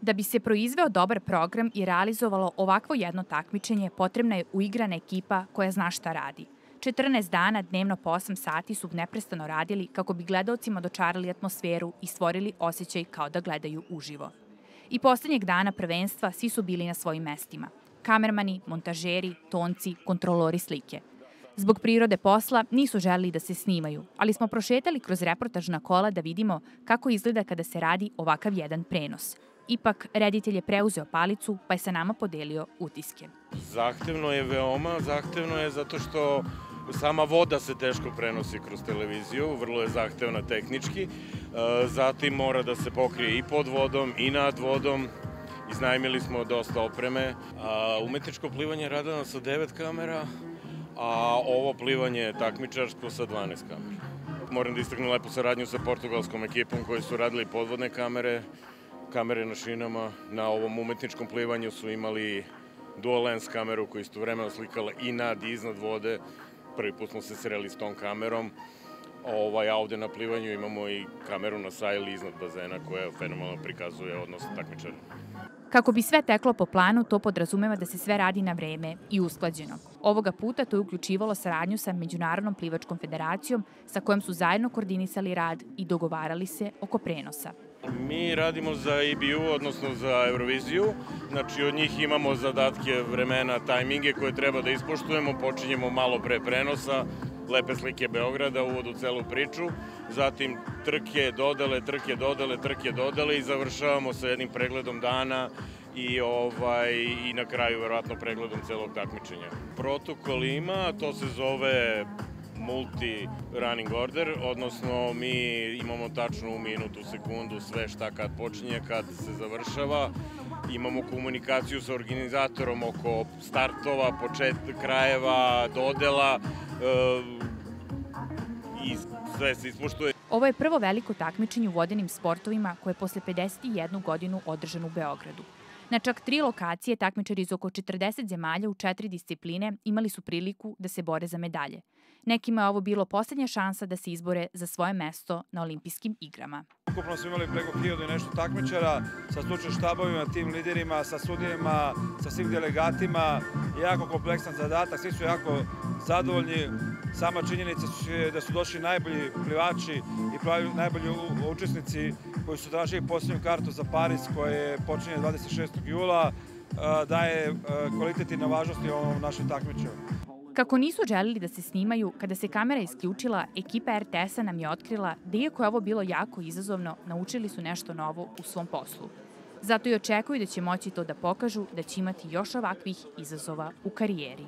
Da bi se proizveo dobar program i realizovalo ovakvo jedno takmičenje, potrebna je uigrana ekipa koja zna šta radi. 14 dana dnevno po 8 sati su neprestano radili kako bi gledalcima dočarali atmosferu i stvorili osjećaj kao da gledaju uživo. I poslednjeg dana prvenstva svi su bili na svojim mestima. Kamermani, montažeri, tonci, kontrolori slike. Zbog prirode posla nisu želeli da se snimaju, ali smo prošetali kroz reportažna kola da vidimo kako izgleda kada se radi ovakav jedan prenos. Ipak, reditelj je preuzeo palicu pa je sa nama podelio utiske. Zahtevno je veoma, zahtevno je zato što sama voda se teško prenosi kroz televiziju, vrlo je zahtevna tehnički, e, zatim mora da se pokrije i pod vodom i nad vodom, iznajmili smo dosta opreme. Umetničko plivanje radano sa 9 kamera, a ovo plivanje je takmičarsko sa 12 kamera. Moram da istaknem lepu saradnju sa portugalskom ekipom koji su radili podvodne kamere, kamere na šinama. Na ovom umetničkom plivanju su imali dual lens kameru koja istovremeno slikala i nad i iznad vode. Prvi put smo se sreli s tom kamerom. Ovaj, a ovde na plivanju imamo i kameru na sajli iznad bazena koja fenomenalno prikazuje odnos takmičara. Kako bi sve teklo po planu, to podrazumeva da se sve radi na vreme i usklađeno. Ovoga puta to je uključivalo saradnju sa Međunarodnom plivačkom federacijom sa kojom su zajedno koordinisali rad i dogovarali se oko prenosa. Mi radimo za EBU, odnosno za Euroviziju. Znači, od njih imamo zadatke vremena, tajminge koje treba da ispoštujemo. Počinjemo malo pre prenosa, lepe slike Beograda, uvod u celu priču, zatim trke, dodale, trke, dodale, trke, dodale i završavamo sa jednim pregledom dana i ovaj i na kraju verovatno pregledom celog takmičenja. Protokol ima, to se zove multi running order, odnosno mi imamo tačno u minutu, sekundu sve šta kad počinje, kad se završava. Imamo komunikaciju sa organizatorom oko startova, počet, krajeva, dodela e, i sve se ispoštuje. Ovo je prvo veliko takmičenje u vodenim sportovima koje je posle 51 godinu održano u Beogradu. Na čak tri lokacije takmičari iz oko 40 zemalja u četiri discipline imali su priliku da se bore za medalje. Nekima je ovo bilo poslednja šansa da se izbore za svoje mesto na olimpijskim igrama. Ukupno smo imali preko hiljadu i nešto takmičara sa stručnim štabovima, tim liderima, sa sudijima, sa svim delegatima. Jako kompleksan zadatak, svi su jako zadovoljni. Sama činjenica je da su došli najbolji plivači i najbolji učesnici koji su tražili posljednju kartu za Paris koja je počinje 26. jula daje kvalitet i na važnosti ovom našem takmičaju. Kako nisu želili da se snimaju, kada se kamera isključila, ekipa RTS-a nam je otkrila da iako je ovo bilo jako izazovno, naučili su nešto novo u svom poslu. Zato i očekuju da će moći to da pokažu da će imati još ovakvih izazova u karijeri.